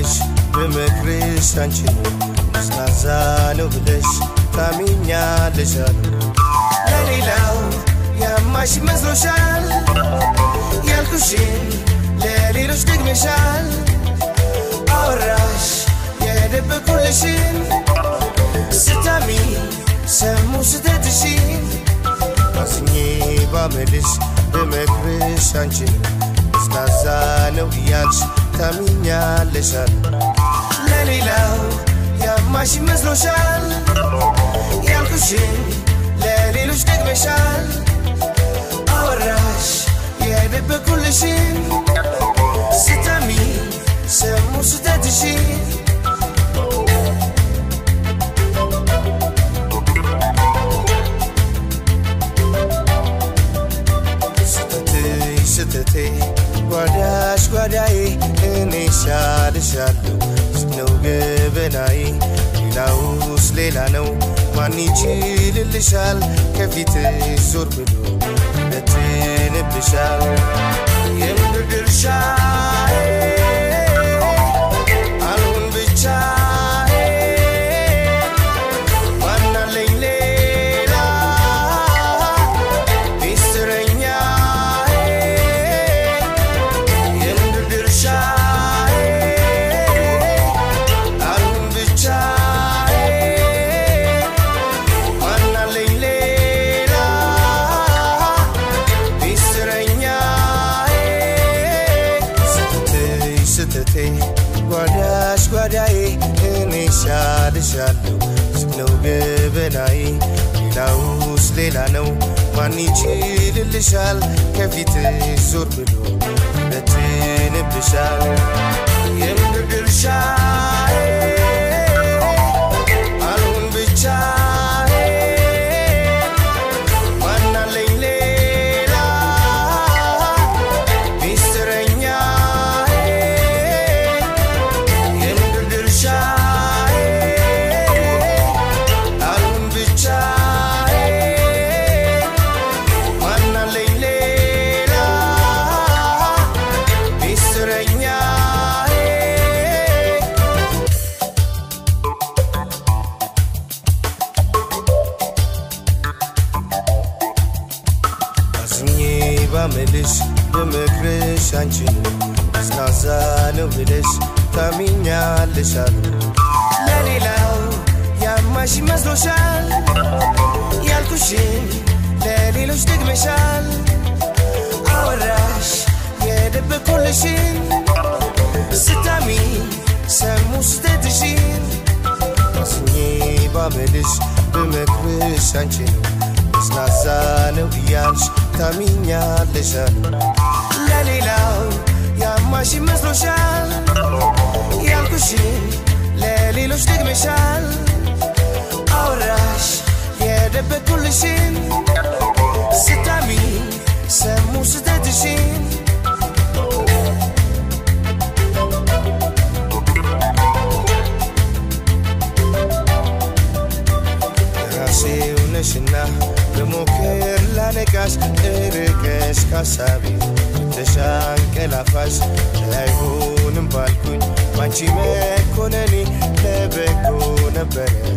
ባመልሽ በምክርሽ አንቺን ስናዛ ነው ብለሽ ታሚኛለሽ አሉ ለሌላው ያማሽ መስሎሻል ያልኩሽን ለሌሎች ደግመሻል አወራሽ የደበቁልሽን ስታሚ ሰሙ ስተትሽን አዝኜ ባመልሽ በመክርሽ አንቺን ስናዛ ነው እያልሽ ታሚኛለሻል ለሌላው ያማሽ መስሎሻል ያልኩሽን ለሌሎች ደግመሻል? አወራሽ የደበቁልሽን ስታሚ ሰሙ ስተትሽን ጓዳዬ እኔ ሻልሻለሁ። ነው ገበናዬ ሌላውስ ሌላ ነው። ማን ይችልልሻል? ከፊትሽ ዞር ብሎ ይበትንብሻል ስተቴ ጓዳሽ ጓዳዬ እኔ ሻልሻለሁ ነው ገበናዬ ሌላውስ ሌላ ነው ማን ይችልልሻል? ከፊትሽ ዞር ብሎ ይበትንብሻል የምድር Mamelish, Demekre Shanchin, Snaza Nubilish, Taminya Lishan. Lalilau, Yamashi Mazdoshan, Yalkushin, Lalilush Digmishan, Aurash, Yedip Kulishin, Sitamin, Samus Dedishin, Sni Mamelish, Demekre Shanchin, Snaza Nubilish, አሉ። ለሌላው ያማሽ መስሎሻል ያልኩሽን ለሌሎች ደግመሻል? አወራሽ የደበቁልሽን ስታሚ ሰሙ ስተትሽን Τεσινά Δε μου κελάνεκας Ερικές κασάβι Τεσάν και λαφάς Λαϊγούν μπαλκούν Μαντσι με κονένι Λεβεκούν εμπέρε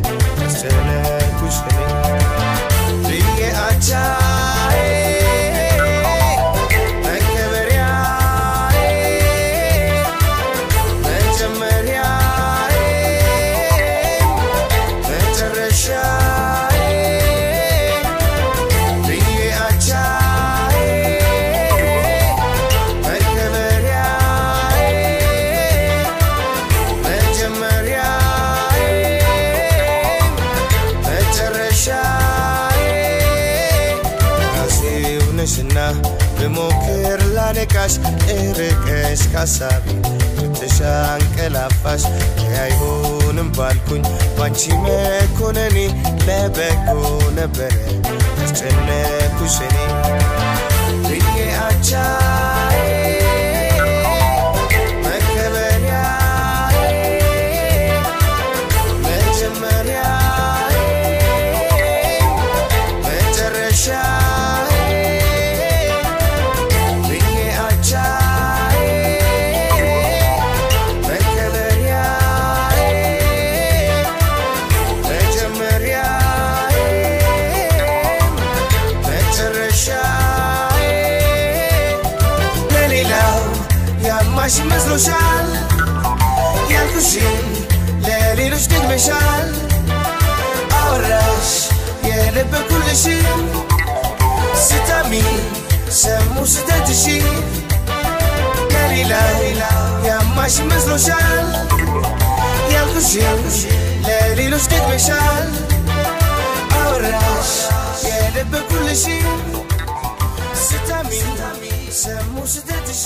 ራሴው ነሽና ብሞክር ላነቃሽ እርቀሽ ካሳቢ ተሻንቀላፋሽ አይሆንም ባልኩኝ ባንቺ መኮነኔ ለበጎ ነበረ ያስጨነኩሽ እኔ ብዬ አቻዬ ማሽ መስሎሻል? ያልኩሽን ለሌሎች ደግመሻል? አወራሽ የደበኩልሽን ስታሚ ሰሙ ስተትሽ ከሌላ ያማሽ መስሎሻል? ያልኩሽን ለሌሎች ደግመሻል? አወራሽ የደበኩልሽን ስታሚ ሰሙ ስተትሽ